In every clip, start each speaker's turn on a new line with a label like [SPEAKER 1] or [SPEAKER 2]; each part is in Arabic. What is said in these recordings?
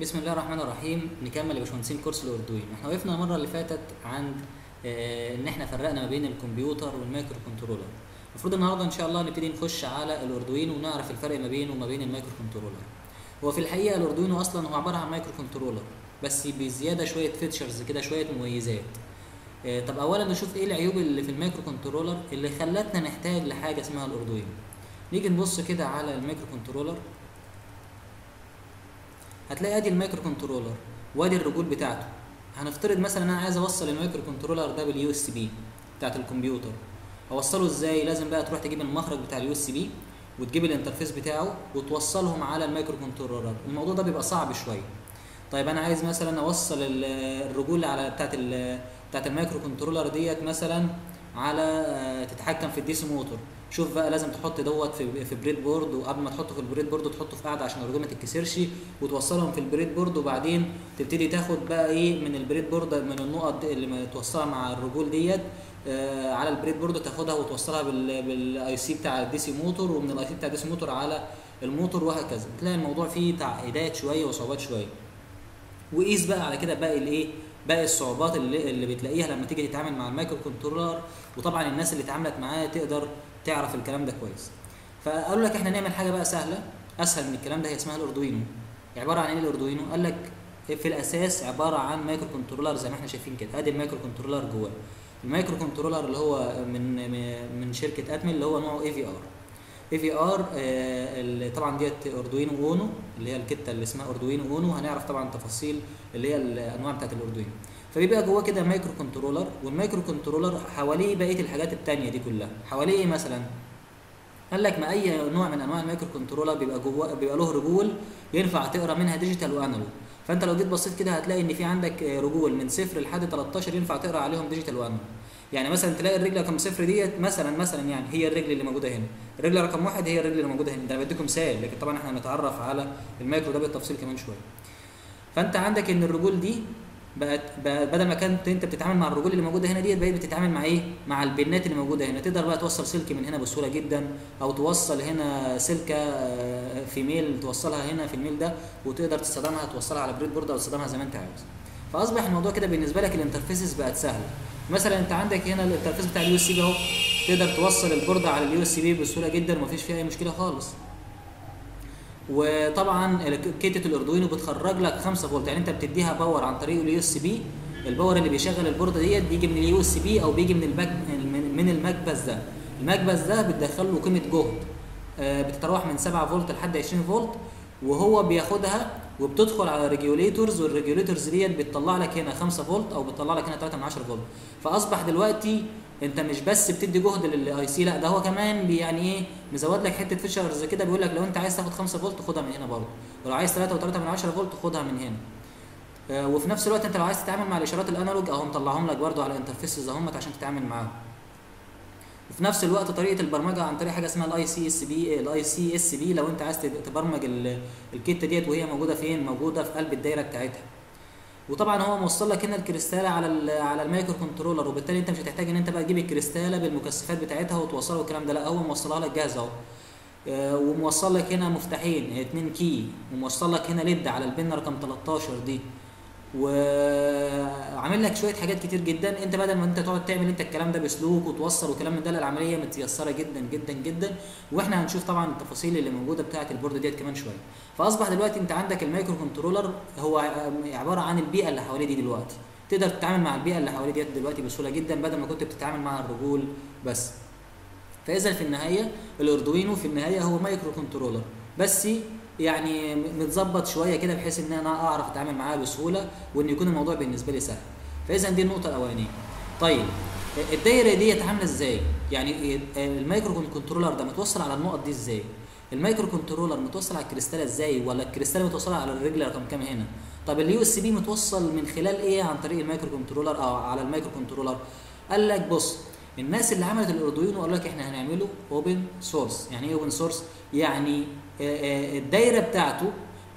[SPEAKER 1] بسم الله الرحمن الرحيم. نكمل يا باشمهندسين course ال Arduino إحنا وقفنا المرة اللي فاتت عند آه، إن إحنا فرقنا ما بين الكمبيوتر وال microcontroller. المفروض النهارده إن شاء الله نبتدي نخش على ال Arduino ونعرف الفرق ما بينه وما بين ال microcontroller. هو في الحقيقة ال Arduino أصلا هو عبارة عن microcontroller بس بزيادة شوية features كده شوية مميزات. آه، طب اولا نشوف إيه العيوب اللي في ال microcontroller اللي خلتنا نحتاج لحاجة اسمها ال Arduino نيجي نبص كده على ال microcontroller. هتلاقي ادي ال microcontroller وادي الرجول بتاعته. هنفترض مثلا أنا عايز أوصل ال microcontroller ده بال USB بتاعت الكمبيوتر. اوصله إزاي؟ لازم بقى تروح تجيب المخرج بتاع ال USB وتجيب ال interface بتاعه وتوصلهم على ال microcontroller الموضوع ده بيبقى صعب شوية. طيب أنا عايز مثلا أوصل ال- الرجول على بتاعت بتاعت ال microcontroller ديت مثلا على آه، تتحكم في ال DC motor شوف بقى لازم تحط دوت في في breadboard وقبل ما تحطه في ال breadboard تحطه في قاعدة عشان الرجول ما تتكسرش وتوصلهم في ال breadboard وبعدين تبتدي تاخد بقى إيه من ال breadboard من النقط اللي توصلها مع الرجول ديت آه على ال breadboard تاخدها وتوصلها بال بال IC بتاع ال DC motor ومن ال IC بتاع ال DC motor على الموتور وهكذا. تلاقي الموضوع فيه تعقيدات شوية وصعوبات شوية. وقيس بقى على كده باقي الايه باقي الصعوبات اللي, اللي بتلاقيها لما تيجي تتعامل مع ال microcontroller وطبعا الناس اللي اتعاملت معاه تقدر تعرف الكلام ده كويس. فقالوا لك إحنا نعمل حاجة بقى سهلة أسهل من الكلام ده هي اسمها ال Arduino. عبارة عن إيه ال Arduino؟ قال لك في الأساس عبارة عن microcontroller زي ما إحنا شايفين كده. أدي ال microcontroller جواه ال microcontroller اللي هو من من شركة Atmel اللي هو نوعه اي في ار اي في ار طبعا ديت Arduino Uno اللي هي الكيتة اللي اسمها Arduino Uno. هنعرف طبعا تفاصيل اللي هي الأنواع بتاعت ال Arduino. فبيبقى جواه كده microcontroller وال microcontroller حواليه بقية الحاجات التانية دي كلها. حواليه إيه مثلا قال لك ما أي نوع من أنواع ال microcontroller بيبقى جواه بيبقى له رجول ينفع تقرأ منها digital و analog فأنت لو جيت بصيت كده هتلاقي إن في عندك رجول من صفر لحد 13 ينفع تقرأ عليهم digital و analog يعني مثلا تلاقي الرجل رقم صفر ديت مثلا مثلا يعني هي الرجل اللي موجودة هنا. الرجل رقم واحد هي الرجل اللي موجودة هنا. ده أنا بديكم مثال لكن طبعا إحنا هنتعرف على المايكرو ده بالتفصيل كمان شوية. فأنت عندك إن الرجول دي بقت بقى بدل ما كنت انت بتتعامل مع الرجول اللي موجوده هنا ديت بقيت بتتعامل مع إيه؟ مع البنات اللي موجودة هنا تقدر بقى توصل سلك من هنا بسهولة جدا أو توصل هنا سلكة female توصلها هنا في ال male ده وتقدر تستخدمها توصلها على breadboard أو تستخدمها زي ما أنت عاوز. فأصبح الموضوع كده بالنسبة لك ال interfaces بقت سهلة. مثلا أنت عندك هنا ال interface بتاع ال USB أهو تقدر توصل البورده على ال USB بسهولة جدا ومفيش فيها أي مشكلة خالص. وطبعا كيتة ال Arduino بتخرج لك 5 فولت. يعني أنت بتديها power عن طريق ال USB ال power اللي بيشغل البورده ديت بيجي من ال USB أو بيجي من المك... من المكبس ده. المكبس ده بتدخل له قيمة جهد. آه بتتراوح من 7 فولت لحد 20 فولت. وهو بياخدها وبتدخل على regulators وال regulators ديت بتطلع لك هنا 5 فولت أو بتطلع لك هنا 3 من 10 فولت. فأصبح دلوقتي انت مش بس بتدي جهد لل IC لا ده هو كمان يعني إيه مزود لك حتة features كده بيقول لك لو انت عايز تاخد 5 فولت خدها من هنا برضه ولو عايز 3 و3 من 10 فولت خدها من هنا. آه وفي نفس الوقت انت لو عايز تتعامل مع الاشارات ال analog اهو مطلعهم لك برضه على interfaces اهمت عشان تتعامل معاهم. وفي نفس الوقت طريقة البرمجة عن طريق حاجة اسمها الاي سي اس بي الاي سي اس بي لو انت عايز تبرمج الكيتة ديت وهي موجودة فين؟ موجودة في قلب الدايرة بتاعتها. وطبعا هو موصل لك هنا الكريستالة على على ال microcontroller وبالتالي أنت مش هتحتاج إن أنت بقى تجيب الكريستالة بالمكثفات بتاعتها وتوصلها والكلام ده لا هو موصلها لك جاهزة أهو. آه وموصل لك هنا مفتاحين اتنين key وموصل لك هنا LED على ال pin رقم 13 دي. وعامل لك شوية حاجات كتير جدا. أنت بدل ما أنت تقعد تعمل أنت الكلام ده بسلوك وتوصل وكلام من ده العملية متيسرة جدا جدا جدا. وإحنا هنشوف طبعا التفاصيل اللي موجودة بتاعة ال board ديت كمان شوية. فأصبح دلوقتي أنت عندك ال microcontroller هو عبارة عن البيئة اللي حواليه دي دلوقتي. تقدر تتعامل مع البيئة اللي حواليه ديت دلوقتي بسهولة جدا بدل ما كنت بتتعامل مع الرجول بس. فإذا في النهاية ال Arduino في النهاية هو microcontroller. بس يعني متظبط شوية كده بحيث إن أنا أعرف أتعامل معاه بسهولة وإن يكون الموضوع بالنسبة لي سهل. فإذا دي النقطة الأولانية. طيب الدايرة ديت عاملة إزاي؟ يعني ال microcontroller ده متوصل على النقط دي إزاي؟ ال microcontroller متوصل على الكريستاله إزاي؟ ولا الكريستاله متوصلة على الرجل رقم كام هنا؟ طب ال USB متوصل من خلال إيه عن طريق ال microcontroller أو على ال microcontroller؟ قال لك بص الناس اللي عملت ال Arduino قالوا لك إحنا هنعمله open source يعني إيه open source يعني الدايرة بتاعته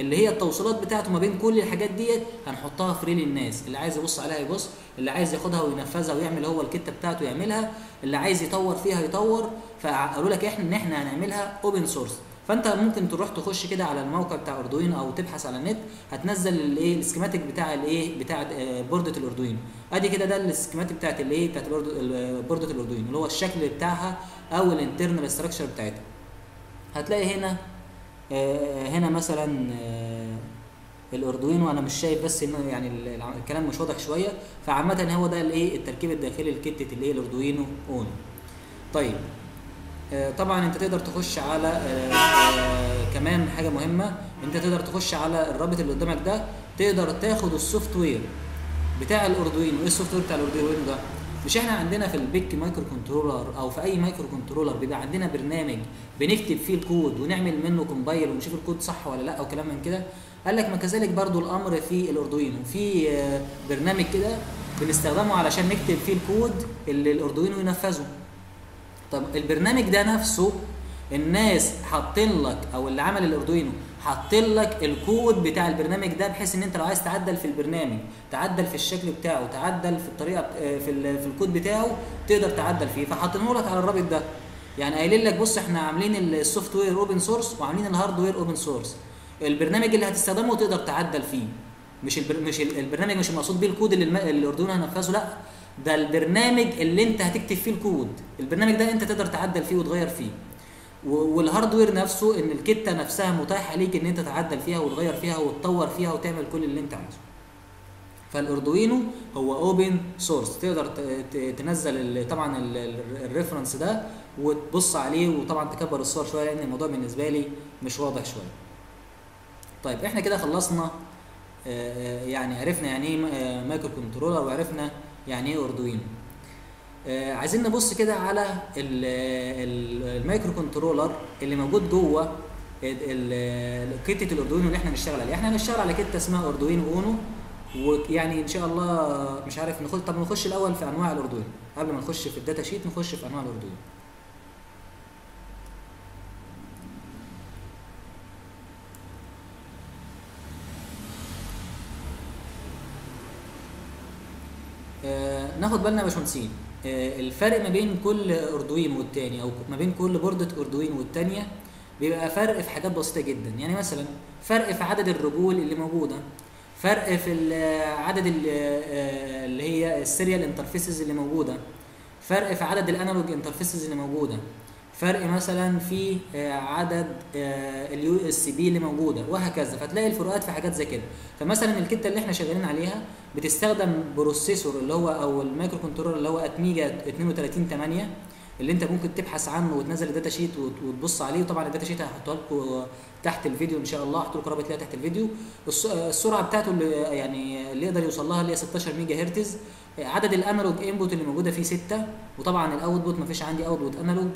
[SPEAKER 1] اللي هي التوصيلات بتاعته ما بين كل الحاجات ديت هنحطها free للناس اللي عايز يبص عليها يبص اللي عايز ياخدها وينفذها ويعمل هو الكتة بتاعته يعملها اللي عايز يطور فيها يطور. فقالوا لك إحنا إن إحنا هنعملها open source فانت ممكن تروح تخش كده على الموقع بتاع Arduino أو تبحث على النت هتنزل الايه ال schematic بتاع الايه بتاع آه، بوردة ال Arduino ادي كده ده ال schematic بتاعت الايه بتاعت بوردة ال Arduino اللي هو الشكل بتاعها أو ال internal structure بتاعتها. هتلاقي هنا آه، هنا مثلا آه، ال Arduino أنا مش شايف بس إنه يعني الكلام مش واضح شوية. فعامة هو ده الايه التركيب الداخلي لكتة الايه ال Arduino Uno طيب. طبعا أنت تقدر تخش على آه، آه، كمان حاجة مهمة أنت تقدر تخش على الرابط اللي قدامك ده تقدر تاخد ال software بتاع ال Arduino إيه ال software بتاع ال Arduino ده؟ مش إحنا عندنا في ال PIC microcontroller أو في أي microcontroller بيبقى عندنا برنامج بنكتب فيه الكود ونعمل منه compile ونشوف الكود صح ولا لأ أو كلام من كده؟ قال لك ما كذلك برضو الأمر في ال Arduino في آه، برنامج كده بنستخدمه علشان نكتب فيه الكود اللي ال Arduino ينفذه. طب البرنامج ده نفسه الناس حاطين لك أو اللي عمل ال Arduino حاطين لك الكود بتاع البرنامج ده بحيث إن أنت لو عايز تعدل في البرنامج تعدل في الشكل بتاعه تعدل في الطريقة آه، في في الكود بتاعه تقدر تعدل فيه. فحاطينه لك على الرابط ده. يعني قايلين لك بص إحنا عاملين ال software open source وعاملين ال hardware open source البرنامج اللي هتستخدمه تقدر تعدل فيه. مش البر... مش ال- البرنامج مش المقصود بيه الكود اللي الم... ال Arduino هنفذه لأ. ده البرنامج اللي أنت هتكتب فيه الكود. البرنامج ده أنت تقدر تعدل فيه وتغير فيه. وال hardware نفسه إن الكتة نفسها متاحة ليك إن أنت تعدل فيها وتغير فيها وتطور فيها وتعمل كل اللي أنت عايزه. فال Arduino هو open source تقدر تنزل طبعا ال- ال- ال reference ده وتبص عليه وطبعا تكبر الصور شوية لأن الموضوع بالنسبة لي مش واضح شوية. طيب إحنا كده خلصنا يعني عرفنا يعني إيه آه، microcontroller وعرفنا يعني إيه Arduino آه، عايزين نبص كده على ال- ال- ال microcontroller اللي موجود جوه كتة ال Arduino اللي إحنا هنشتغل عليها. إحنا هنشتغل على كتة اسمها Arduino Uno ويعني إن شاء الله مش عارف نخش طب نخش الأول في أنواع ال Arduino قبل ما نخش في ال data sheet نخش في أنواع ال Arduino ناخد بالنا يا باشمهندسين. آه، الفرق ما بين كل Arduino والتاني أو ما بين كل بوردة Arduino والتانية بيبقى فرق في حاجات بسيطة جدا. يعني مثلا فرق في عدد الرجول اللي موجودة فرق في ال- عدد ال- آه، اللي هي ال serial interfaces اللي موجودة فرق في عدد ال analog interfaces اللي موجودة. فرق مثلا في آه، عدد ال USB اللي موجودة وهكذا. فتلاقي الفروقات في حاجات زي كده. فمثلا الكتة اللي إحنا شغالين عليها بتستخدم processor اللي هو أو ال microcontroller اللي هو ATmega 3208 اللي انت ممكن تبحث عنه وتنزل ال data sheet وت- وتبص عليه. وطبعا ال data sheet هحطها لكم تحت الفيديو إن شاء الله. هحط لكم رابط ليها تحت الفيديو. الس- السرعة بتاعته اللي يعني اللي يقدر يوصل لها اللي هي 16 ميجا هرتز. عدد ال analog input اللي موجودة فيه 6 وطبعا ال output مفيش عندي output analog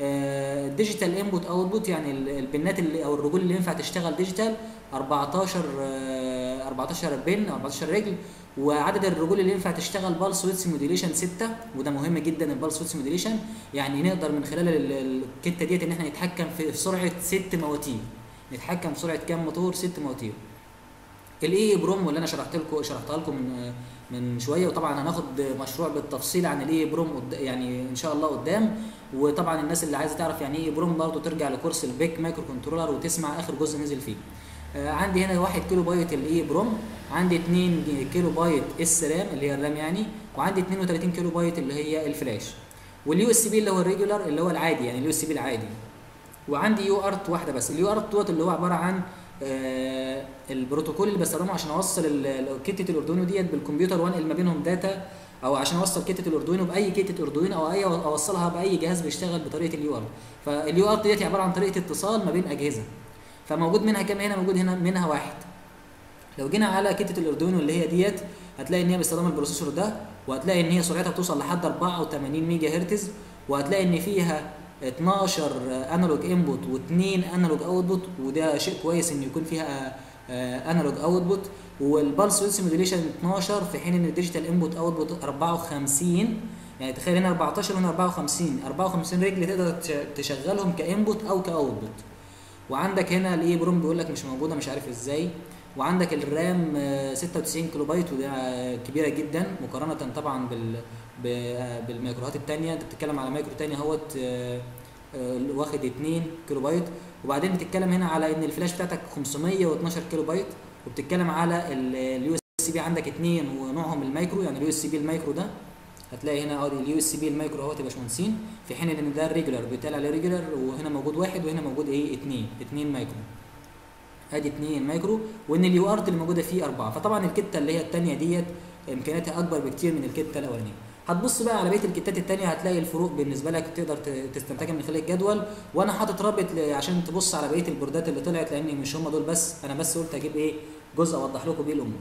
[SPEAKER 1] ال digital input output يعني ال- البنات اللي أو الرجول اللي ينفع تشتغل digital 14 آه، 14 pin 14 رجل. وعدد الرجول اللي ينفع تشتغل pulse width modulation 6 وده مهم جدا ال pulse width modulation يعني نقدر من خلال ال- ال- الكتة ديت إن إحنا نتحكم في سرعة 6 مواتير. نتحكم في سرعة كام موتور؟ 6 مواتير. ال EEPROM واللي أنا شرحت لكم شرحتها لكم من من شوية وطبعا هناخد مشروع بالتفصيل عن ال EEPROM يعني إن شاء الله قدام. وطبعا الناس اللي عايزة تعرف يعني إيه EEPROM برضه ترجع لكورس ال PIC microcontroller وتسمع آخر جزء نزل فيه. آه، عندي هنا 1 كيلو بايت ال EEPROM عندي 2 كيلو بايت SRAM اللي هي ال RAM يعني وعندي 32 كيلو بايت اللي هي الفلاش. وال USB اللي هو ال regular اللي هو العادي يعني ال USB العادي. وعندي UART واحدة بس. ال UART دوت اللي هو عبارة عن البروتوكول اللي بستخدمه عشان اوصل كتة ال Arduino ديت بالكمبيوتر وأنقل ما بينهم data أو عشان أوصل كتة ال Arduino بأي كتة Arduino أو أي أوصلها بأي جهاز بيشتغل بطريقة ال UART فال UART ديت عبارة عن طريقة اتصال ما بين أجهزة. فموجود منها كام؟ هنا موجود هنا منها واحد. لو جينا على كتة ال Arduino اللي هي ديت هتلاقي إن هي باستخدام ال processor ده وهتلاقي إن هي سرعتها بتوصل لحد 84 ميجا هرتز وهتلاقي إن فيها 12 analog input و2 analog output وده شيء كويس ان يكون فيها analog output وال pulse width modulation 12 في حين ان ال digital input output 54 يعني تخيل هنا 14 وهنا 54 54 رجل تقدر تش- تشغلهم ك input أو ك output وعندك هنا ال EEPROM بيقول لك مش موجودة مش عارف إزاي. وعندك ال RAM آه، 96 كيلو بايت وده آه، كبيرة جدا مقارنة طبعا بال آه، بالمايكروهات التانية. أنت بتتكلم على مايكرو تاني أهوت واخد 2 كيلو بايت وبعدين بتتكلم هنا على إن الفلاش بتاعتك 512 كيلو بايت وبتتكلم على ال USB عندك اتنين ونوعهم المايكرو يعني ال USB ال micro ده. هتلاقي هنا ادي ال USB ال micro أهوت يا باشمهندسين في حين إن ده ال regular بيتقال عليه regular وهنا موجود واحد وهنا موجود إيه؟ اتنين اتنين مايكرو ادي اتنين مايكرو وإن ال UART اللي موجودة فيه أربعة. فطبعا الكتة اللي هي الثانية ديت إمكانياتها أكبر بكتير من الكتة الأولانية. هتبص بقى على بقية الكتات التانية هتلاقي الفروق بالنسبة لك تقدر تستنتجها من خلال الجدول. وأنا حاطط رابط عشان تبص على بقية البوردات اللي طلعت لأن مش هم دول بس. أنا بس قلت أجيب إيه؟ جزء اوضح لكم بيه الأمور.